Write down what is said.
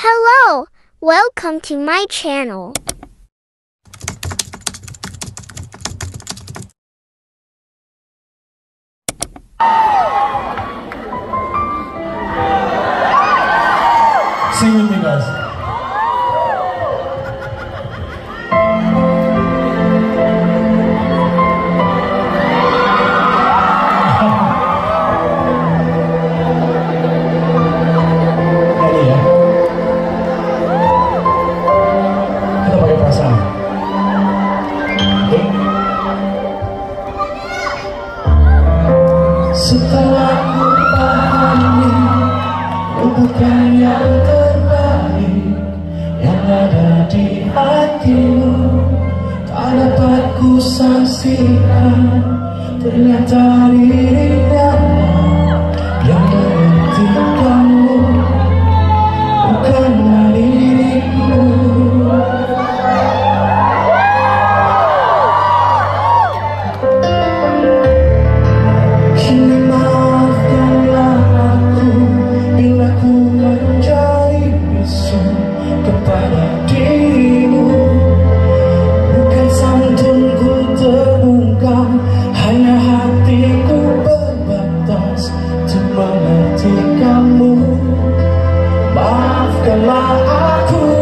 Hello, welcome to my channel. Sing with me, Setelah ku pahami bukan yang terbaik yang ada di hatimu tak dapat ku saksikan ternyata dirinya I